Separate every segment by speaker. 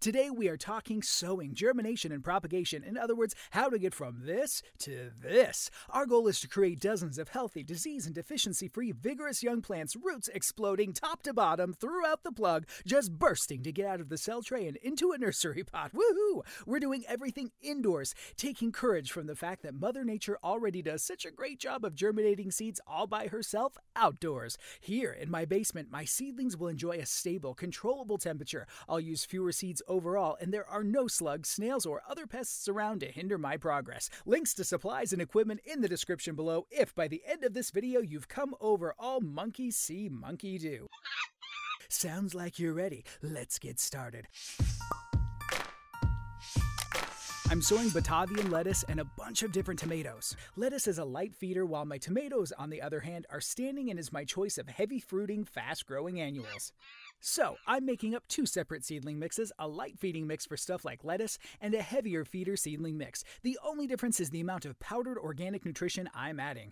Speaker 1: Today we are talking sowing, germination, and propagation. In other words, how to get from this to this. Our goal is to create dozens of healthy, disease and deficiency free, vigorous young plants, roots exploding top to bottom throughout the plug, just bursting to get out of the cell tray and into a nursery pot. Woohoo! We're doing everything indoors, taking courage from the fact that Mother Nature already does such a great job of germinating seeds all by herself outdoors. Here in my basement, my seedlings will enjoy a stable, controllable temperature. I'll use fewer seeds overall, and there are no slugs, snails, or other pests around to hinder my progress. Links to supplies and equipment in the description below if by the end of this video you've come over all monkey see, monkey do. Sounds like you're ready. Let's get started. I'm sowing Batavian lettuce and a bunch of different tomatoes. Lettuce is a light feeder, while my tomatoes, on the other hand, are standing and is my choice of heavy fruiting, fast growing annuals. So, I'm making up two separate seedling mixes a light feeding mix for stuff like lettuce, and a heavier feeder seedling mix. The only difference is the amount of powdered organic nutrition I'm adding.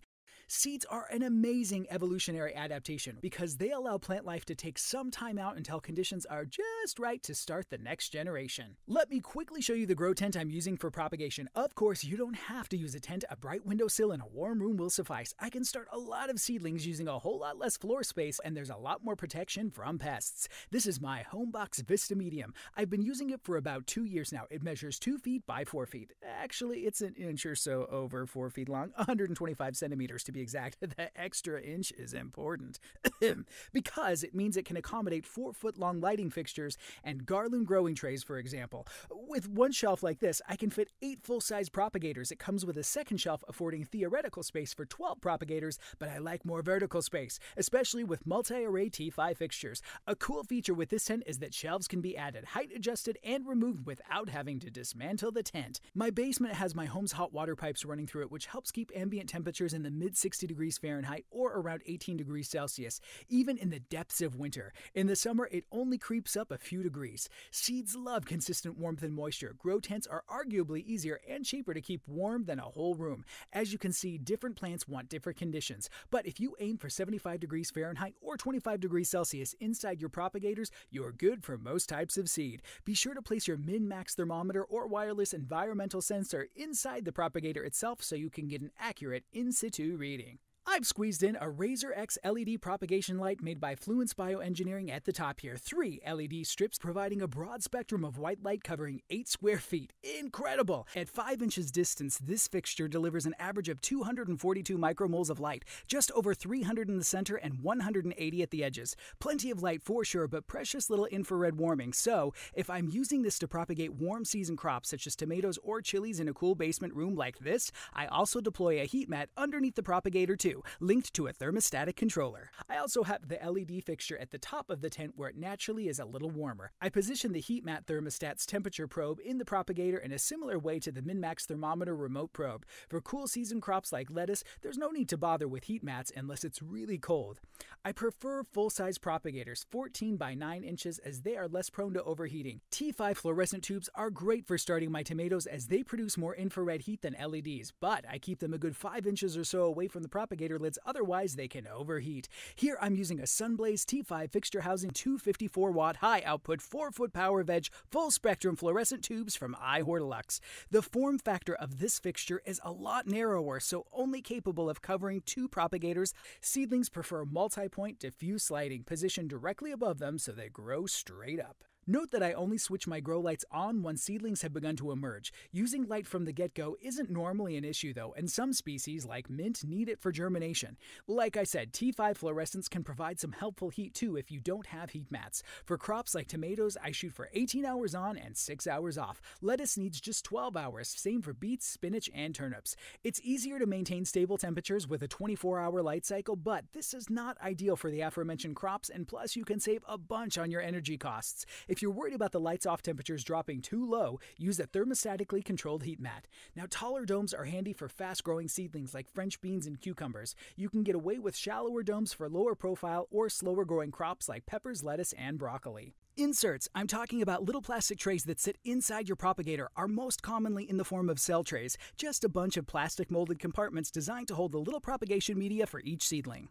Speaker 1: Seeds are an amazing evolutionary adaptation because they allow plant life to take some time out until conditions are just right to start the next generation. Let me quickly show you the grow tent I'm using for propagation. Of course, you don't have to use a tent, a bright windowsill and a warm room will suffice. I can start a lot of seedlings using a whole lot less floor space and there's a lot more protection from pests. This is my Homebox Vista Medium. I've been using it for about two years now. It measures 2 feet by 4 feet. Actually, it's an inch or so over 4 feet long, 125 centimeters to be exact. The extra inch is important because it means it can accommodate four foot long lighting fixtures and garland growing trays, for example. With one shelf like this, I can fit eight full size propagators. It comes with a second shelf affording theoretical space for 12 propagators, but I like more vertical space, especially with multi array T5 fixtures. A cool feature with this tent is that shelves can be added, height adjusted, and removed without having to dismantle the tent. My basement has my home's hot water pipes running through it, which helps keep ambient temperatures in the mid 60 degrees Fahrenheit or around 18 degrees Celsius, even in the depths of winter. In the summer, it only creeps up a few degrees. Seeds love consistent warmth and moisture. Grow tents are arguably easier and cheaper to keep warm than a whole room. As you can see, different plants want different conditions, but if you aim for 75 degrees Fahrenheit or 25 degrees Celsius inside your propagators, you're good for most types of seed. Be sure to place your min max thermometer or wireless environmental sensor inside the propagator itself so you can get an accurate in situ reading meeting I've squeezed in a RAZRx LED propagation light made by Fluence Bioengineering at the top here. Three LED strips providing a broad spectrum of white light covering 8 square feet. Incredible! At 5 inches distance, this fixture delivers an average of 242 micromoles of light, just over 300 in the center and 180 at the edges. Plenty of light for sure, but precious little infrared warming. So, if I'm using this to propagate warm season crops such as tomatoes or chilies in a cool basement room like this, I also deploy a heat mat underneath the propagator too linked to a thermostatic controller. I also have the LED fixture at the top of the tent where it naturally is a little warmer. I position the heat mat thermostat's temperature probe in the propagator in a similar way to the MinMax thermometer remote probe. For cool season crops like lettuce, there's no need to bother with heat mats unless it's really cold. I prefer full-size propagators, 14 by 9 inches, as they are less prone to overheating. T5 fluorescent tubes are great for starting my tomatoes as they produce more infrared heat than LEDs, but I keep them a good 5 inches or so away from the propagator lids, otherwise they can overheat. Here I'm using a Sunblaze T5 fixture housing 254 watt high output 4 foot power veg full spectrum fluorescent tubes from Eye Hortilux. The form factor of this fixture is a lot narrower, so only capable of covering two propagators. Seedlings prefer multi-point diffuse lighting positioned directly above them so they grow straight up. Note that I only switch my grow lights on once seedlings have begun to emerge. Using light from the get go isn't normally an issue though, and some species, like mint, need it for germination. Like I said, T5 fluorescence can provide some helpful heat too if you don't have heat mats. For crops like tomatoes, I shoot for 18 hours on and 6 hours off. Lettuce needs just 12 hours, same for beets, spinach, and turnips. It's easier to maintain stable temperatures with a 24 hour light cycle, but this is not ideal for the aforementioned crops, and plus you can save a bunch on your energy costs. If you're worried about the lights off temperatures dropping too low, use a thermostatically controlled heat mat. Now, taller domes are handy for fast growing seedlings like French beans and cucumbers. You can get away with shallower domes for lower profile or slower growing crops like peppers, lettuce, and broccoli. Inserts, I'm talking about little plastic trays that sit inside your propagator, are most commonly in the form of cell trays, just a bunch of plastic molded compartments designed to hold the little propagation media for each seedling.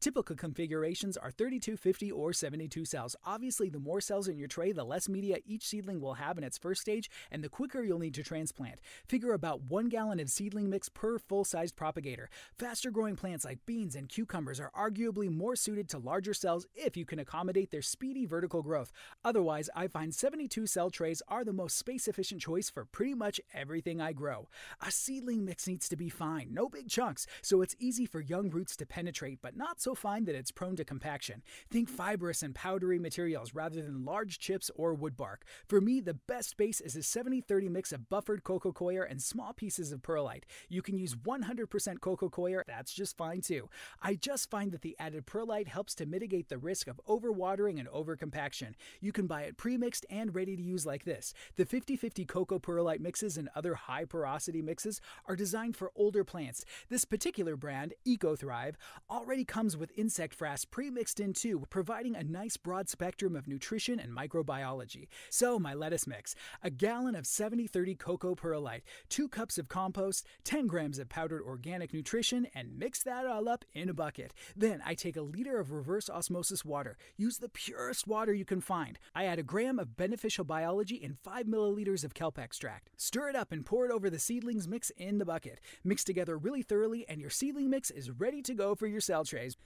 Speaker 1: Typical configurations are 32, 50, or 72 cells. Obviously, the more cells in your tray, the less media each seedling will have in its first stage, and the quicker you'll need to transplant. Figure about one gallon of seedling mix per full sized propagator. Faster growing plants like beans and cucumbers are arguably more suited to larger cells if you can accommodate their speedy vertical growth. Otherwise, I find 72 cell trays are the most space efficient choice for pretty much everything I grow. A seedling mix needs to be fine, no big chunks, so it's easy for young roots to penetrate, but not so fine that it's prone to compaction. Think fibrous and powdery materials rather than large chips or wood bark. For me, the best base is a 70 30 mix of buffered coco coir and small pieces of perlite. You can use 100% coco coir, that's just fine too. I just find that the added perlite helps to mitigate the risk of overwatering and overcompaction. You can buy it pre-mixed and ready to use like this. The 50-50 coco perlite mixes and other high porosity mixes are designed for older plants. This particular brand, EcoThrive, already comes with insect frass pre-mixed in too, providing a nice broad spectrum of nutrition and microbiology. So, my lettuce mix, a gallon of 70-30 coco perlite, 2 cups of compost, 10 grams of powdered organic nutrition, and mix that all up in a bucket. Then I take a liter of reverse osmosis water. Use the purest water you can find. I add a gram of beneficial biology and 5 milliliters of kelp extract. Stir it up and pour it over the seedlings mix in the bucket. Mix together really thoroughly, and your seedling mix is ready to go for your cell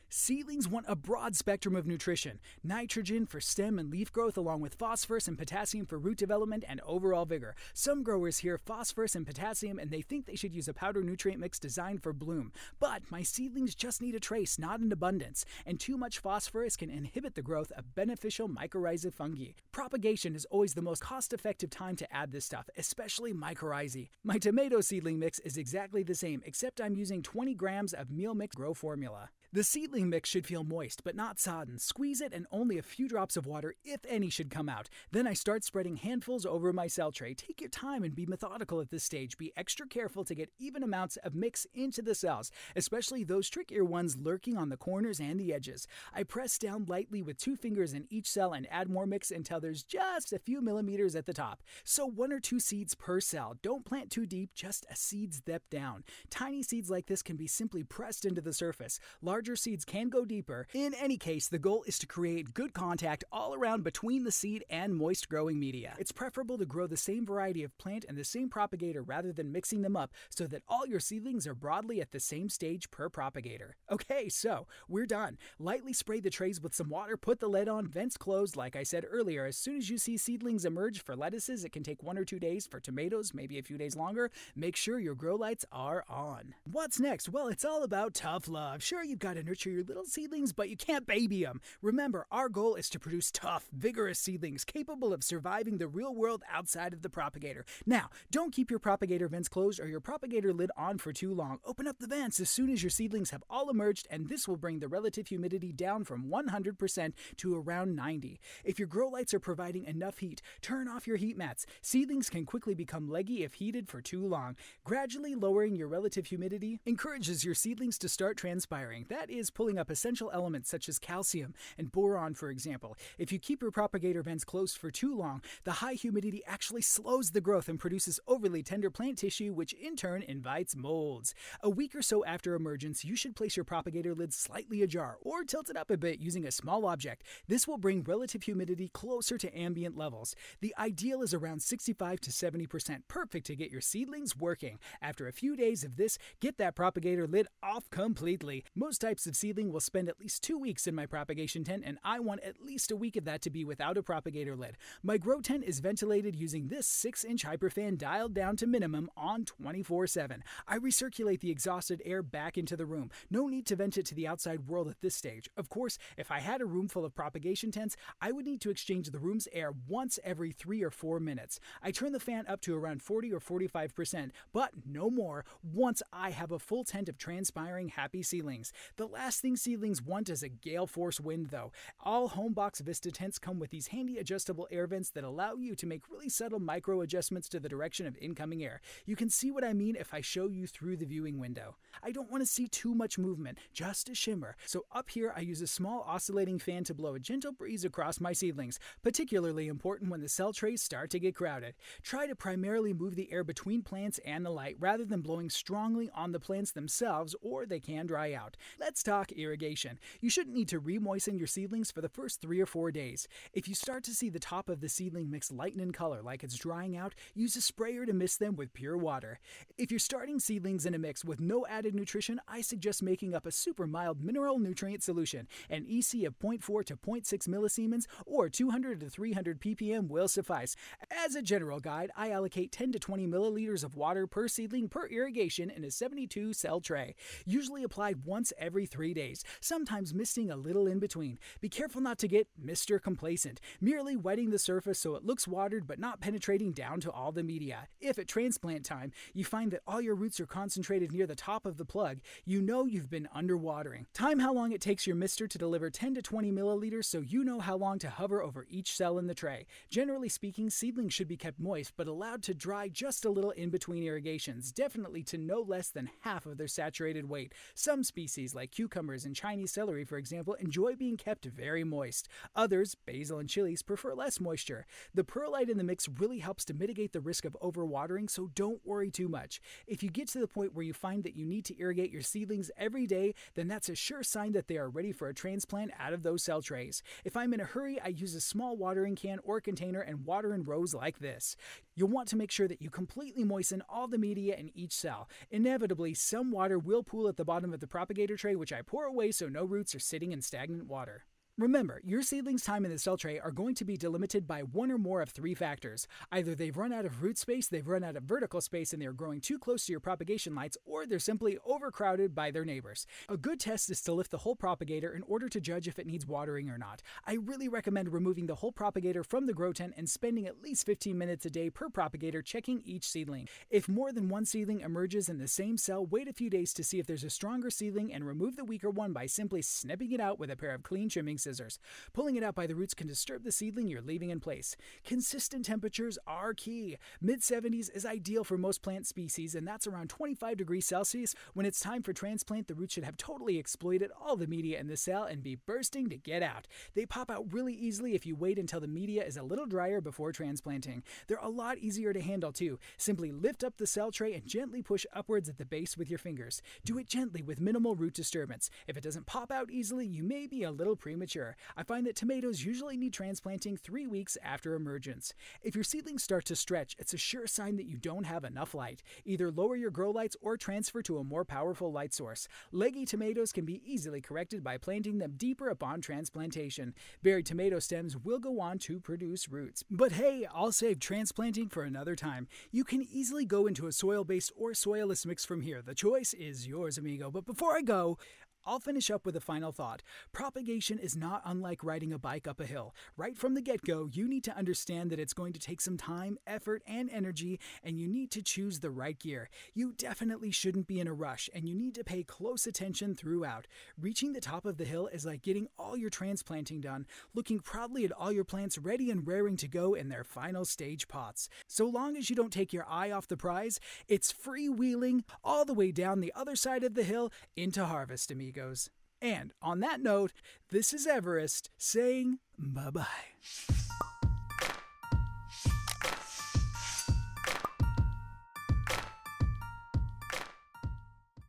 Speaker 1: Seedlings want a broad spectrum of nutrition nitrogen for stem and leaf growth, along with phosphorus and potassium for root development and overall vigor. Some growers hear phosphorus and potassium and they think they should use a powder nutrient mix designed for bloom. But my seedlings just need a trace, not an abundance, and too much phosphorus can inhibit the growth of beneficial mycorrhizae fungi. Propagation is always the most cost effective time to add this stuff, especially mycorrhizae. My tomato seedling mix is exactly the same, except I'm using 20 grams of meal mix grow formula. The seedling mix should feel moist, but not sodden. Squeeze it, and only a few drops of water, if any, should come out. Then I start spreading handfuls over my cell tray. Take your time and be methodical at this stage. Be extra careful to get even amounts of mix into the cells, especially those trickier ones lurking on the corners and the edges. I press down lightly with two fingers in each cell and add more mix until there's just a few millimeters at the top. So one or two seeds per cell. Don't plant too deep, just a seed's depth down. Tiny seeds like this can be simply pressed into the surface. Large larger seeds can go deeper. In any case, the goal is to create good contact all around between the seed and moist growing media. It's preferable to grow the same variety of plant and the same propagator rather than mixing them up so that all your seedlings are broadly at the same stage per propagator. Okay, so we're done. Lightly spray the trays with some water, put the lid on, vents closed. Like I said earlier, as soon as you see seedlings emerge for lettuces, it can take one or two days. For tomatoes, maybe a few days longer. Make sure your grow lights are on. What's next? Well, it's all about tough love. Sure, you've got got to nurture your little seedlings, but you can't baby them. Remember, our goal is to produce tough, vigorous seedlings capable of surviving the real world outside of the propagator. Now, don't keep your propagator vents closed or your propagator lid on for too long. Open up the vents as soon as your seedlings have all emerged, and this will bring the relative humidity down from 100% to around 90. If your grow lights are providing enough heat, turn off your heat mats. Seedlings can quickly become leggy if heated for too long. Gradually lowering your relative humidity encourages your seedlings to start transpiring. That that is pulling up essential elements such as calcium and boron, for example. If you keep your propagator vents closed for too long, the high humidity actually slows the growth and produces overly tender plant tissue, which in turn invites molds. A week or so after emergence, you should place your propagator lid slightly ajar or tilt it up a bit using a small object. This will bring relative humidity closer to ambient levels. The ideal is around 65 to 70%, perfect to get your seedlings working. After a few days of this, get that propagator lid off completely. Most types of seedling will spend at least two weeks in my propagation tent, and I want at least a week of that to be without a propagator lid. My grow tent is ventilated using this 6 inch hyperfan dialed down to minimum on 24 7. I recirculate the exhausted air back into the room. No need to vent it to the outside world at this stage. Of course, if I had a room full of propagation tents, I would need to exchange the room's air once every three or four minutes. I turn the fan up to around 40 or 45%, but no more once I have a full tent of transpiring happy seedlings. The last thing seedlings want is a gale force wind, though. All Homebox Vista tents come with these handy adjustable air vents that allow you to make really subtle micro adjustments to the direction of incoming air. You can see what I mean if I show you through the viewing window. I don't want to see too much movement, just a shimmer. So up here, I use a small oscillating fan to blow a gentle breeze across my seedlings, particularly important when the cell trays start to get crowded. Try to primarily move the air between plants and the light rather than blowing strongly on the plants themselves, or they can dry out. Let let's talk irrigation. You shouldn't need to re-moisten your seedlings for the first three or four days. If you start to see the top of the seedling mix lighten in color like it's drying out, use a sprayer to mist them with pure water. If you're starting seedlings in a mix with no added nutrition, I suggest making up a super mild mineral nutrient solution. An EC of 0.4 to 0.6 millisiemens or 200 to 300 ppm will suffice. As a general guide, I allocate 10 to 20 milliliters of water per seedling per irrigation in a 72 cell tray, usually applied once every three days, sometimes misting a little in between. Be careful not to get Mr. Complacent, merely wetting the surface so it looks watered but not penetrating down to all the media. If at transplant time you find that all your roots are concentrated near the top of the plug, you know you've been underwatering. Time how long it takes your mister to deliver 10 to 20 milliliters so you know how long to hover over each cell in the tray. Generally speaking, seedlings should be kept moist but allowed to dry just a little in between irrigations, definitely to no less than half of their saturated weight. Some species, like cucumbers and Chinese celery, for example, enjoy being kept very moist. Others, basil and chilies, prefer less moisture. The perlite in the mix really helps to mitigate the risk of overwatering, so don't worry too much. If you get to the point where you find that you need to irrigate your seedlings every day, then that's a sure sign that they are ready for a transplant out of those cell trays. If I'm in a hurry, I use a small watering can or container and water in rows like this. You'll want to make sure that you completely moisten all the media in each cell. Inevitably, some water will pool at the bottom of the propagator tray, which I pour away so no roots are sitting in stagnant water. Remember, your seedlings' time in the cell tray are going to be delimited by one or more of three factors. Either they've run out of root space, they've run out of vertical space, and they're growing too close to your propagation lights, or they're simply overcrowded by their neighbors. A good test is to lift the whole propagator in order to judge if it needs watering or not. I really recommend removing the whole propagator from the grow tent and spending at least 15 minutes a day per propagator checking each seedling. If more than one seedling emerges in the same cell, wait a few days to see if there's a stronger seedling and remove the weaker one by simply snipping it out with a pair of clean trimming scissors scissors. Pulling it out by the roots can disturb the seedling you're leaving in place. Consistent temperatures are key. Mid 70s is ideal for most plant species, and that's around 25 degrees Celsius. When it's time for transplant, the roots should have totally exploited all the media in the cell and be bursting to get out. They pop out really easily if you wait until the media is a little drier before transplanting. They're a lot easier to handle too. Simply lift up the cell tray and gently push upwards at the base with your fingers. Do it gently with minimal root disturbance. If it doesn't pop out easily, you may be a little premature. I find that tomatoes usually need transplanting three weeks after emergence. If your seedlings start to stretch, it's a sure sign that you don't have enough light. Either lower your grow lights or transfer to a more powerful light source. Leggy tomatoes can be easily corrected by planting them deeper upon transplantation. Buried tomato stems will go on to produce roots. But hey, I'll save transplanting for another time. You can easily go into a soil based or soilless mix from here. The choice is yours, amigo. But before I go, I'll finish up with a final thought. Propagation is not unlike riding a bike up a hill. Right from the get go, you need to understand that it's going to take some time, effort, and energy, and you need to choose the right gear. You definitely shouldn't be in a rush, and you need to pay close attention throughout. Reaching the top of the hill is like getting all your transplanting done, looking proudly at all your plants ready and raring to go in their final stage pots. So long as you don't take your eye off the prize, it's freewheeling all the way down the other side of the hill into harvest, amigos amigos. And on that note, this is Everest saying bye bye.